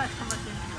はい、頑張って。